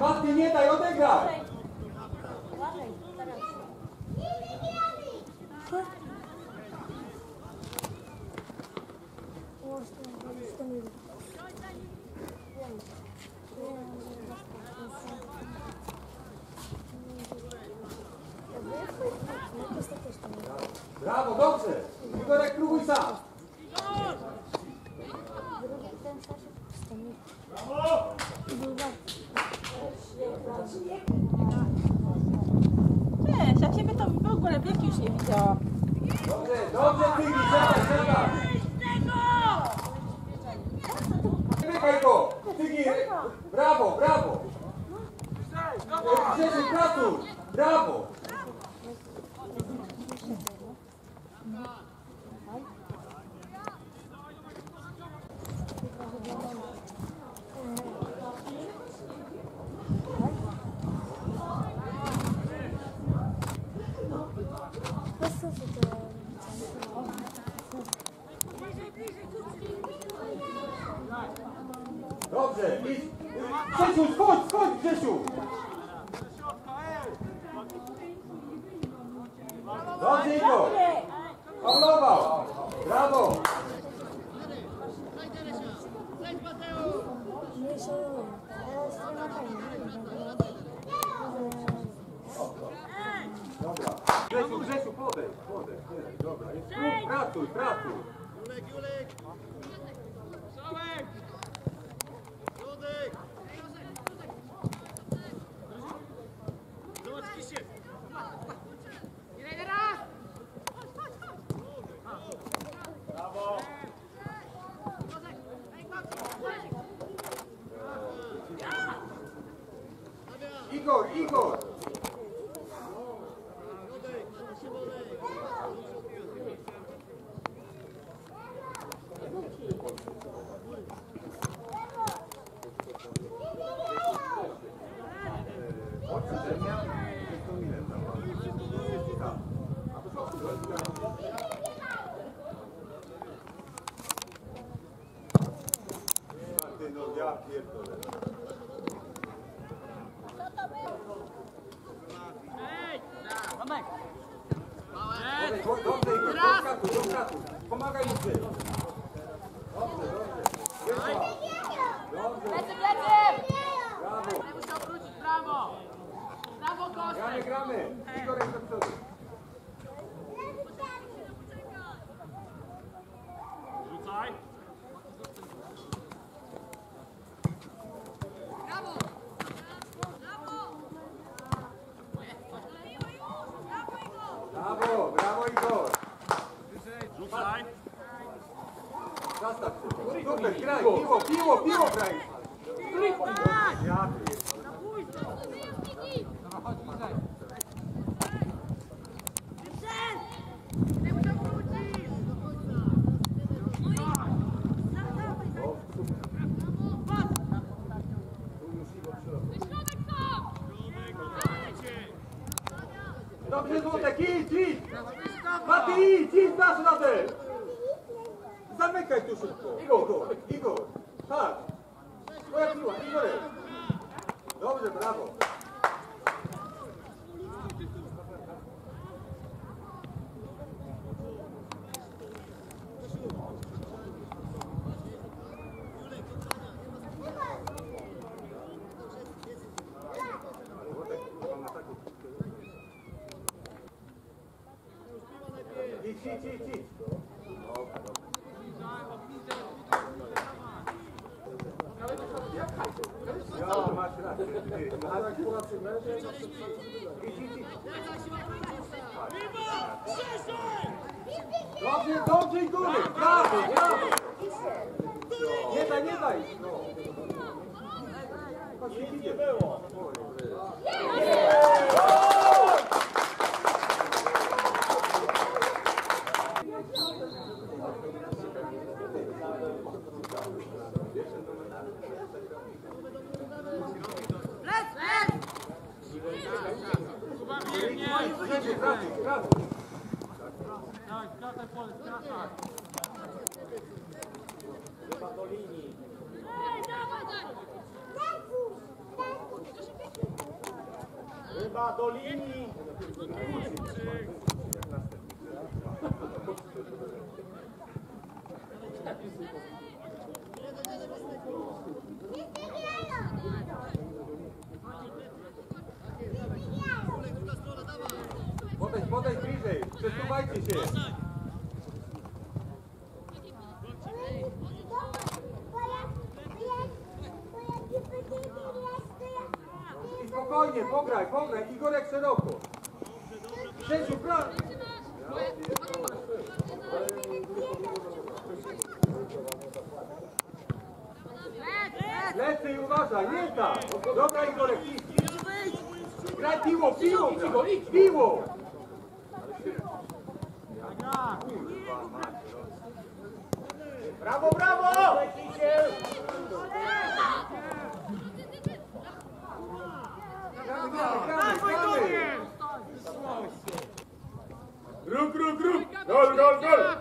Matki nie daj, odegraj! Brawo, dobrze! Igorek, próbuj sam! Brawo! Wiesz, jak ciebie to w ogóle wielki już nie widziałam. Dobrze, dobrze, Pigi, zaraz, zaraz. Zamykaj go! Tygi! Brawo, brawo! Brzeży, pracuj! Brawo! Jesus, Jésus, coach, coach, idź! Mati, idź, idź, masz radę! Zamykaj tu szybko. Igor, Igor, tak. Twoja piła, Igor. Dobrze, brawo. I uważaj, nie tak. Dobra Igorek, idź. Graj piło, piwo, idź, piło. Brawo, brawo! Gramy, gramy, gramy! Gol, gol, gol!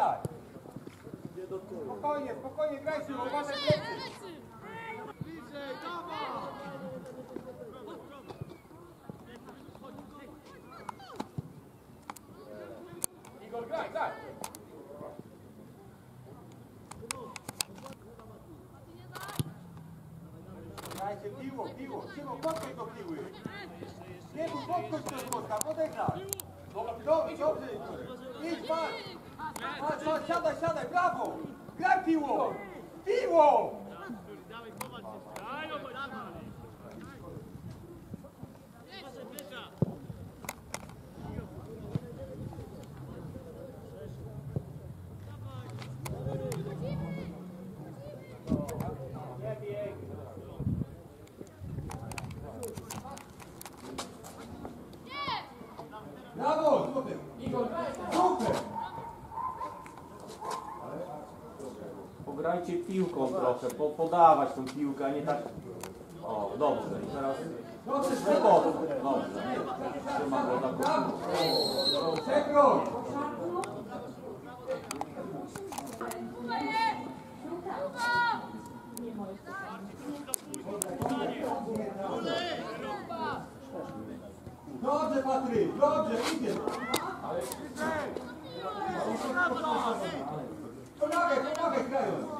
Daj! Spokojnie, spokojnie, graj się, uważaj plecy! Igor, graj, graj! Grajcie, piło, piło, Szymon, podchodź do piły! Nie podchodź do środka, podegraj! Dobrze, dobrze, Igor. Idź, patrz! Patrz, patrz, siadaj, siadaj, brawo! Graj piło! Piło! Brawo, super! Igor, super! Pograjcie piłką trochę, po, podawać tą piłkę, a nie tak. O, dobrze. I teraz Dobrze, spokój. Dobrze. Trzyma go brawo! Przekroń! Dobrze, Patryk, dobrze, idzie. Pomagaj, pomagaj, kraju.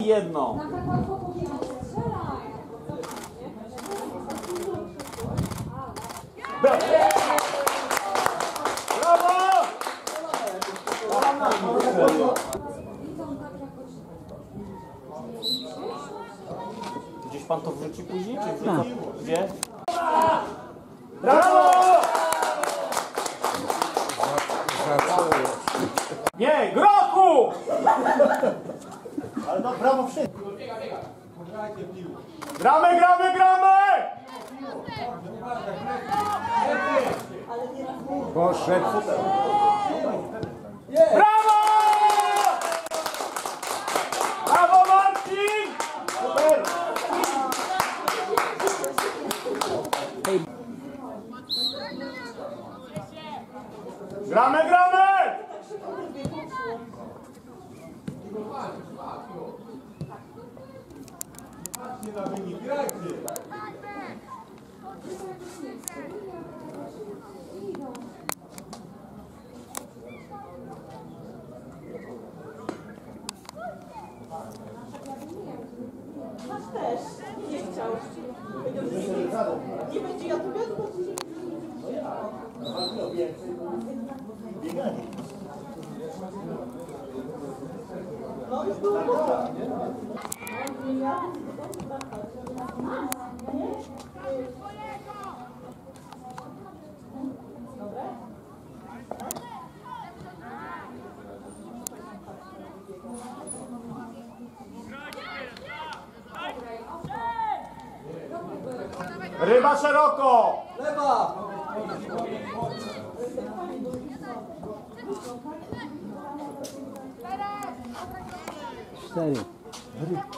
Jedno. Brawo! Gdzieś pan to wrzuci później? Czy wrzuca? Gdzie? Brawo! Nie, grochu! Ale to brawo wszystko. Grajcie w piłkę. Gramy, gramy, gramy! Poszedł. Brawo! Brawo Marcin! Super! Gramy, gramy! Patrzcie na wynik, grajcie. Ryba szeroko! Lewa! Cztery.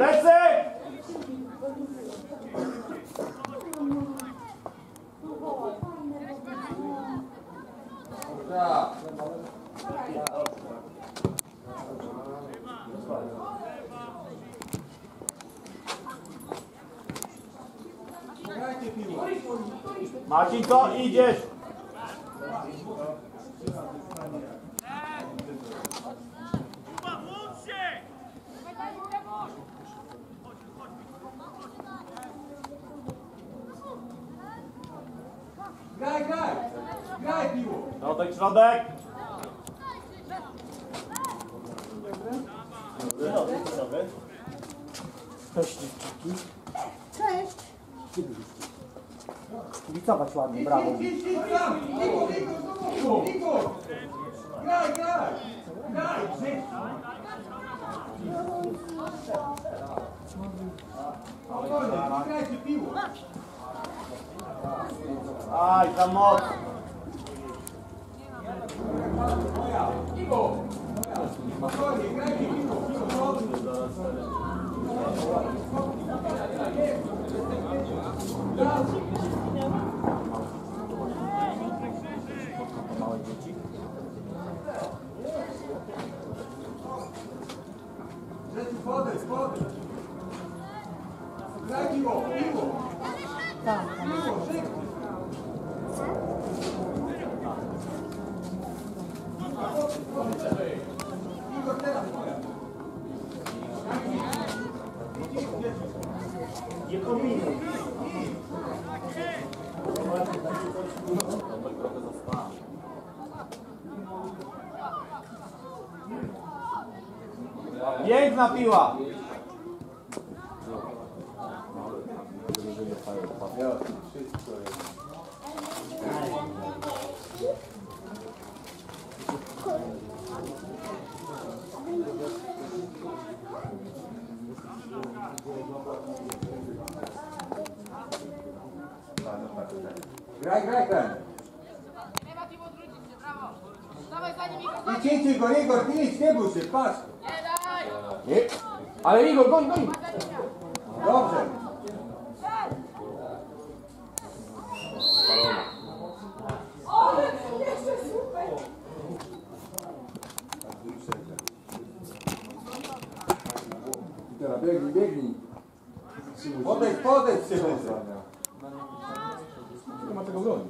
Plecy! Tak. Grajcie piłę. Marcin, co? Idziesz! Graj, graj. Graj piło. Środek, środek! Kibicować ładnie, brawo. Idź, idź, idź tam. Igor, Igor, znowu. Igor. Graj, graj. Graj, grajcie piło. Aj, za moc! Spodem, spodem. Graj piło, piło. Igor, teraz moja. Nie kombinuj. trochę zaspałem. Piękna piła! Graj, graj ten. Nie ma kim odwrócić się, brawo! Dawaj za nim Igor, Idź, idź, Igor, Igor, ty idź, nie bój się, patrz. nie daj! Nie. Ale Igor, goń, goń! Dobrze. O, jeszcze super! Teraz biegnij, biegnij. Podejdź, podejdź się. Nie ma tego broni.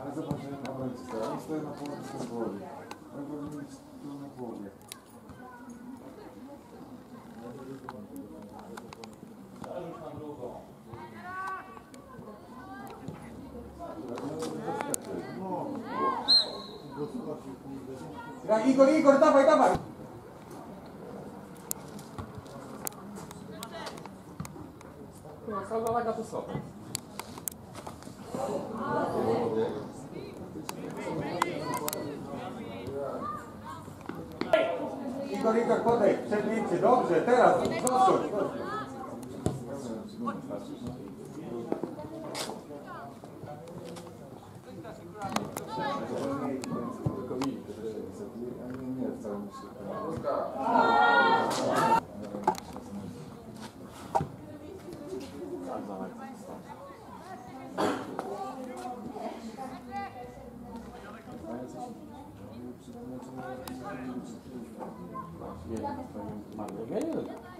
Ale zobacz, jak na obrońcy stoją. Oni stoją na połowie swobody. Oni powinni być tu na połowie. Igor, Igor, dawaj, dawaj. Sobie. Igor, Igor, podejdź, przebijcie, dobrze, teraz, proszę. Nie, nie w całym świecie. Yeah, é nigga.